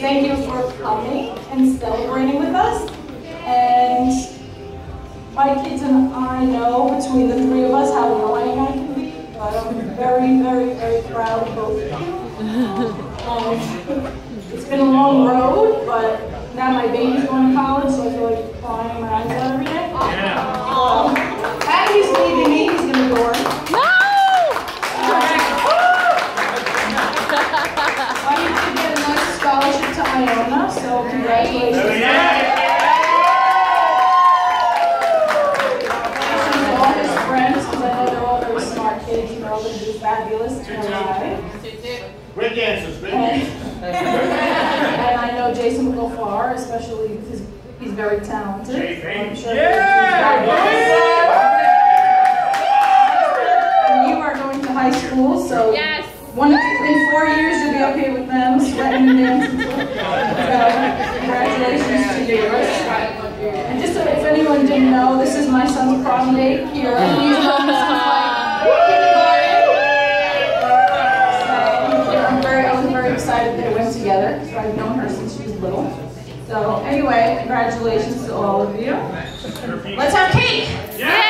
thank you for coming and celebrating with us. And my kids and I know between the three of us how annoying I can be, but I'm very, very, very proud of both of you. Um, it's been a long road, but now my baby's going to college, so I feel like crying my Iona, congratulations. Congratulations to all his friends, because I know they're all very smart kids, and they're all going to do fabulous in their lives. Great dancers, great dancers. And I know Jason will go far, especially because he's very talented. I'm you. sure he's And you are going to high school, so Yes. one in four years you'll be up here with them, sweating and dancing. So congratulations to you. And just so if anyone didn't know, this is my son's prom date here. Mm. He's known me since like kindergarten. So I'm very, I was very excited they went together. So I've known her since she was little. So anyway, congratulations to all of you. Let's have cake. Yeah!